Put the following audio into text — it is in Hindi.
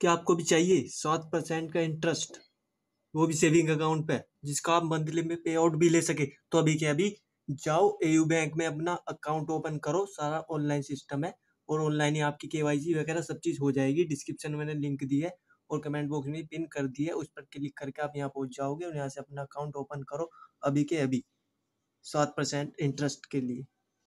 क्या आपको भी चाहिए सात परसेंट का इंटरेस्ट वो भी सेविंग अकाउंट पे, जिसका आप मंथली में पे आउट भी ले सके। तो अभी के अभी जाओ एयू बैंक में अपना अकाउंट ओपन करो, सारा ऑनलाइन सिस्टम है और ऑनलाइन ही आपकी के वगैरह सब चीज़ हो जाएगी। डिस्क्रिप्शन में मैंने लिंक दी है और कमेंट बॉक्स में पिन कर दी है, उस पर क्लिक करके आप यहाँ पहुँच जाओगे और यहाँ से अपना अकाउंट ओपन करो अभी के अभी सात परसेंट इंटरेस्ट के लिए।